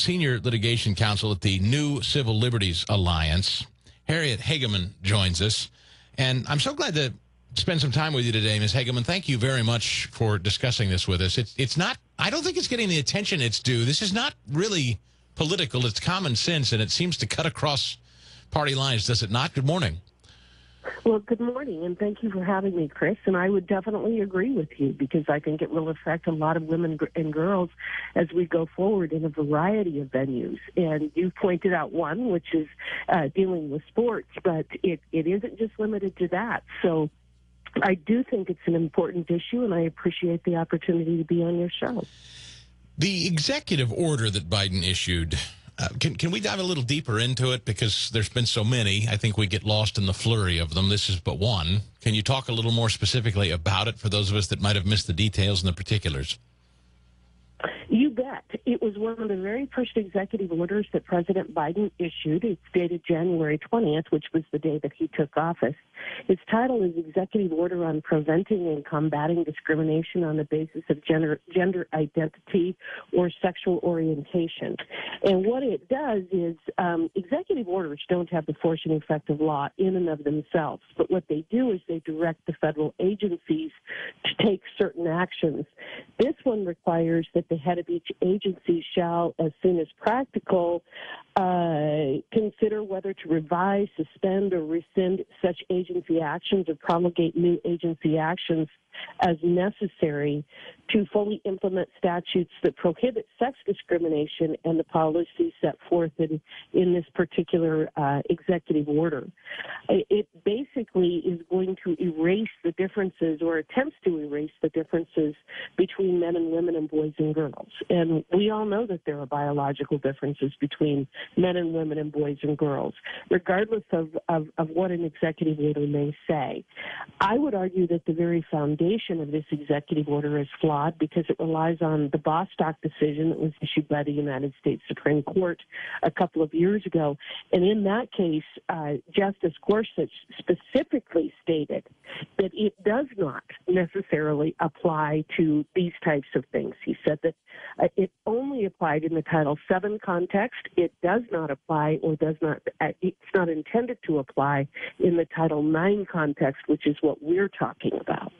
senior litigation counsel at the New Civil Liberties Alliance. Harriet Hageman joins us. And I'm so glad to spend some time with you today, Ms. Hageman. Thank you very much for discussing this with us. It's, it's not, I don't think it's getting the attention it's due. This is not really political, it's common sense, and it seems to cut across party lines, does it not? Good morning. Well, good morning, and thank you for having me, Chris. And I would definitely agree with you because I think it will affect a lot of women and girls as we go forward in a variety of venues. And you pointed out one, which is uh, dealing with sports, but it, it isn't just limited to that. So I do think it's an important issue, and I appreciate the opportunity to be on your show. The executive order that Biden issued uh, can can we dive a little deeper into it because there's been so many? I think we get lost in the flurry of them. This is but one. Can you talk a little more specifically about it for those of us that might have missed the details and the particulars? You bet. It was one of the very first executive orders that President Biden issued. It's dated January 20th, which was the day that he took office. Its title is Executive Order on Preventing and Combating Discrimination on the Basis of Gender, gender Identity or Sexual Orientation. And what it does is um, executive orders don't have the force and effect of law in and of themselves, but what they do is they direct the federal agencies to take certain actions. This one requires that the head of each agency shall, as soon as practical, uh, consider whether to revise, suspend, or rescind such agency actions or promulgate new agency actions as necessary to fully implement statutes that prohibit sex discrimination and the policies set forth in, in this particular uh, executive order. It basically is going to erase the differences or attempts to erase the differences between men and women and boys and girls. And we all know that there are biological differences between men and women and boys and girls, regardless of, of, of what an executive order may say. I would argue that the very foundation of this executive order is flawed because it relies on the Bostock decision that was issued by the United States Supreme Court a couple of years ago. And in that case, uh, Justice Gorsuch specifically stated that it does not necessarily apply to these types of things. He said that uh, it only applied in the Title VII context. It does not apply or does not, uh, it's not intended to apply in the Title IX context, which is what we're talking about.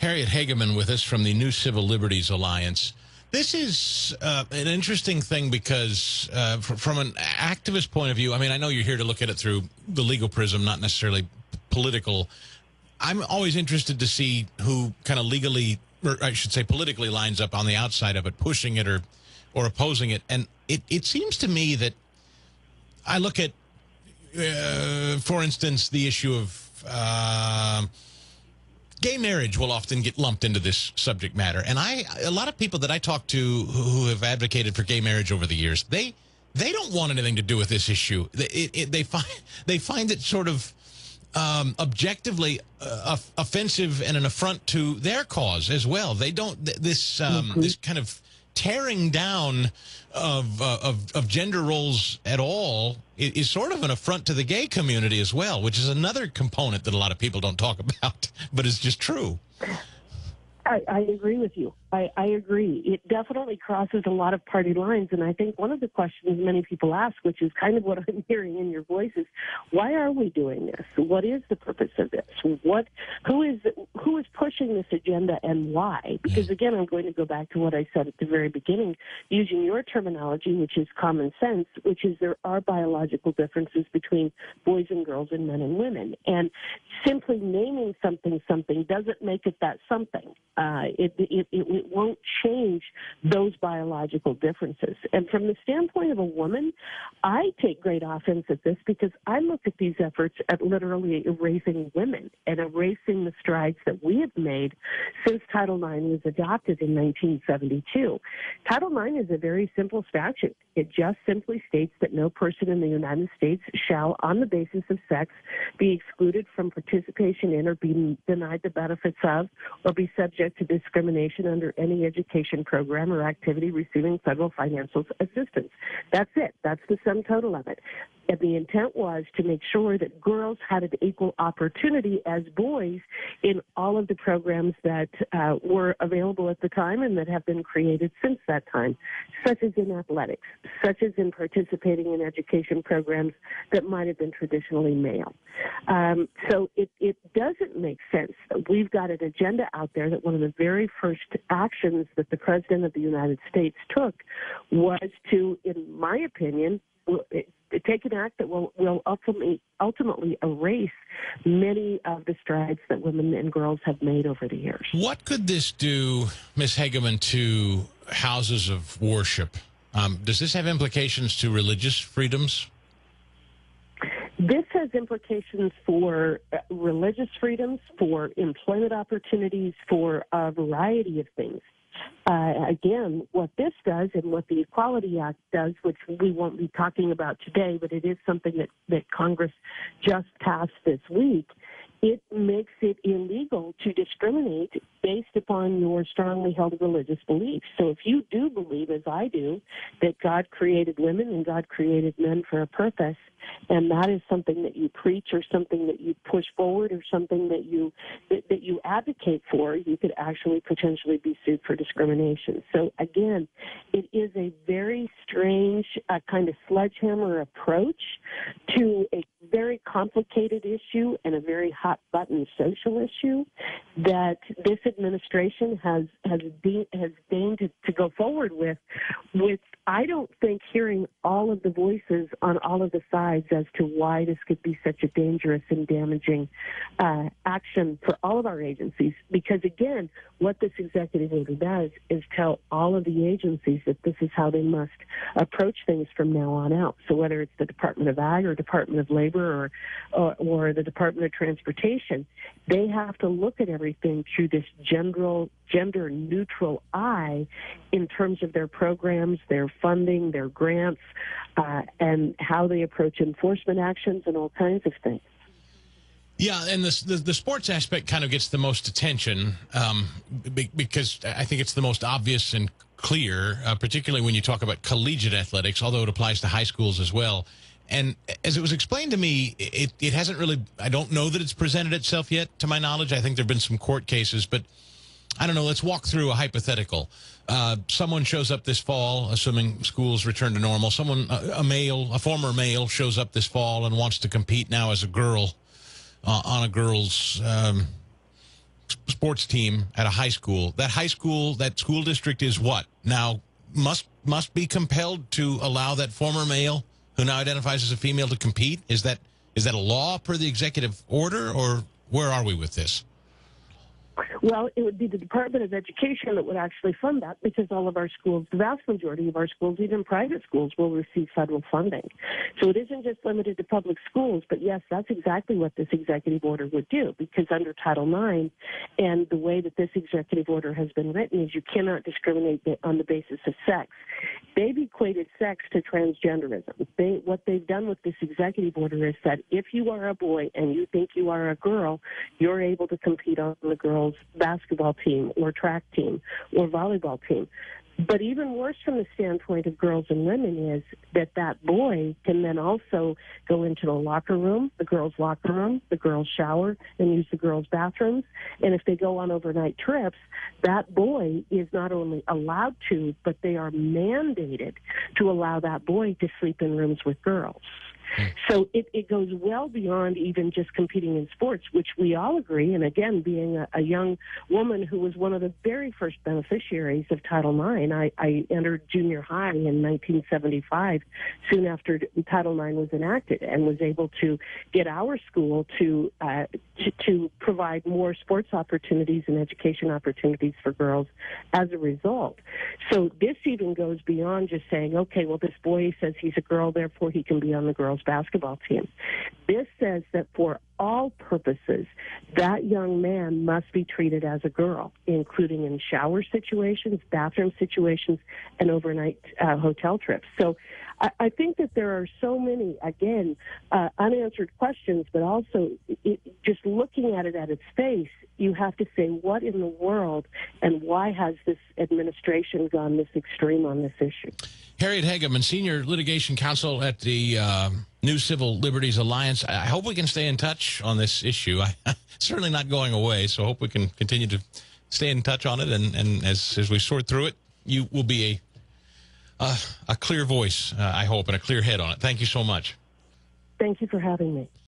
Harriet Hageman with us from the New Civil Liberties Alliance. This is uh, an interesting thing because, uh, from an activist point of view, I mean, I know you're here to look at it through the legal prism, not necessarily political. I'm always interested to see who kind of legally, or I should say, politically lines up on the outside of it, pushing it or, or opposing it. And it, it seems to me that I look at, uh, for instance, the issue of uh, gay marriage will often get lumped into this subject matter. And I, a lot of people that I talk to who have advocated for gay marriage over the years, they, they don't want anything to do with this issue. They, it, it, they find, they find it sort of um, objectively uh, offensive and an affront to their cause as well. They don't, this, um, mm -hmm. this kind of tearing down of, uh, of, of gender roles at all is, is, sort of an affront to the gay community as well, which is another component that a lot of people don't talk about, but it's just true. I, I agree with you. I, I agree. It definitely crosses a lot of party lines. And I think one of the questions many people ask, which is kind of what I'm hearing in your voice, is why are we doing this? What is the purpose of this? What, who is, who is pushing this agenda and why? Because again, I'm going to go back to what I said at the very beginning, using your terminology, which is common sense, which is there are biological differences between boys and girls and men and women. And simply naming something something doesn't make it that something. Uh, it, it, it it won't change those biological differences. And from the standpoint of a woman, I take great offense at this because I look at these efforts at literally erasing women and erasing the strides that we have made since Title IX was adopted in 1972. Title IX is a very simple statute. It just simply states that no person in the United States shall, on the basis of sex, be excluded from participation in or be denied the benefits of or be subject to discrimination under any education program or activity receiving federal financial assistance. That's it. That's the sum total of it. And the intent was to make sure that girls had an equal opportunity as boys in all of the programs that uh, were available at the time and that have been created since that time, such as in athletics, such as in participating in education programs that might have been traditionally male. Um, so it, it doesn't make sense that we've got an agenda out there that one of the very first actions that the President of the United States took was to, in my opinion, take an act that will, will ultimately, ultimately erase many of the strides that women and girls have made over the years. What could this do, Ms. Hageman, to houses of worship? Um, does this have implications to religious freedoms? This has implications for uh, religious freedoms, for employment opportunities, for a variety of things. Uh, again, what this does and what the Equality Act does, which we won't be talking about today, but it is something that, that Congress just passed this week, it makes it illegal to discriminate based upon your strongly held religious beliefs. So if you do believe, as I do, that God created women and God created men for a purpose, and that is something that you preach or something that you push forward or something that you that, that you advocate for, you could actually potentially be sued for discrimination. So again, it is a very strange uh, kind of sledgehammer approach to a very complicated issue and a very hot button social issue that this administration has has de- has deigned to, to go forward with with I don't think hearing all of the voices on all of the sides as to why this could be such a dangerous and damaging uh, action for all of our agencies. Because again, what this executive order does is tell all of the agencies that this is how they must approach things from now on out. So whether it's the Department of Ag or Department of Labor or, or, or the Department of Transportation, they have to look at everything through this gender gender neutral eye in terms of their programs, their funding, their grants, uh, and how they approach enforcement actions and all kinds of things. Yeah, and the, the, the sports aspect kind of gets the most attention um, be, because I think it's the most obvious and clear, uh, particularly when you talk about collegiate athletics, although it applies to high schools as well. And as it was explained to me, it, it hasn't really, I don't know that it's presented itself yet, to my knowledge. I think there have been some court cases, but I don't know. Let's walk through a hypothetical. Uh, someone shows up this fall, assuming schools return to normal. Someone, a, a, male, a former male, shows up this fall and wants to compete now as a girl uh, on a girls' um, sports team at a high school. That high school, that school district is what now must must be compelled to allow that former male who now identifies as a female to compete. Is that is that a law per the executive order, or where are we with this? Well, it would be the Department of Education that would actually fund that because all of our schools, the vast majority of our schools, even private schools, will receive federal funding. So it isn't just limited to public schools, but yes, that's exactly what this executive order would do because under Title IX and the way that this executive order has been written is you cannot discriminate on the basis of sex. They've equated sex to transgenderism. They, what they've done with this executive order is that if you are a boy and you think you are a girl, you're able to compete on the girls girls basketball team or track team or volleyball team. But even worse from the standpoint of girls and women is that that boy can then also go into the locker room, the girls' locker room, the girls' shower, and use the girls' bathrooms. And if they go on overnight trips, that boy is not only allowed to, but they are mandated to allow that boy to sleep in rooms with girls. So it, it goes well beyond even just competing in sports, which we all agree. And again, being a, a young woman who was one of the very first beneficiaries of Title IX, I, I entered junior high in 1975, soon after Title IX was enacted, and was able to get our school to, uh, to, to provide more sports opportunities and education opportunities for girls as a result. So this even goes beyond just saying, okay, well, this boy says he's a girl, therefore he can be on the girls' girls basketball team. This says that for all purposes, that young man must be treated as a girl, including in shower situations, bathroom situations, and overnight uh, hotel trips. So I, I, think that there are so many, again, uh, unanswered questions, but also it, just looking at it at its face, you have to say, what in the world and why has this administration gone this extreme on this issue? Harriet Hageman, Senior Litigation Counsel at the uh, New Civil Liberties Alliance. I hope we can stay in touch on this issue. I certainly not going away, so I hope we can continue to stay in touch on it. And, and as as we sort through it, you will be a uh, a clear voice, uh, I hope, and a clear head on it. Thank you so much. Thank you for having me.